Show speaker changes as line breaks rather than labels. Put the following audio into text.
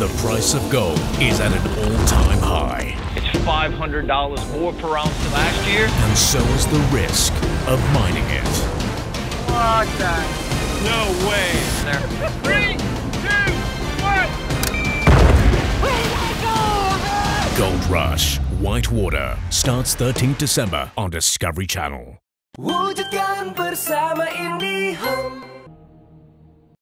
The price of gold is at an all-time high,
It's $500 more per ounce than last year.
and so is the risk of mining it.
What that. No way. There. Three, two, one.
Gold Rush Whitewater starts 13th December on Discovery Channel.
Wujudkan bersama IndiHome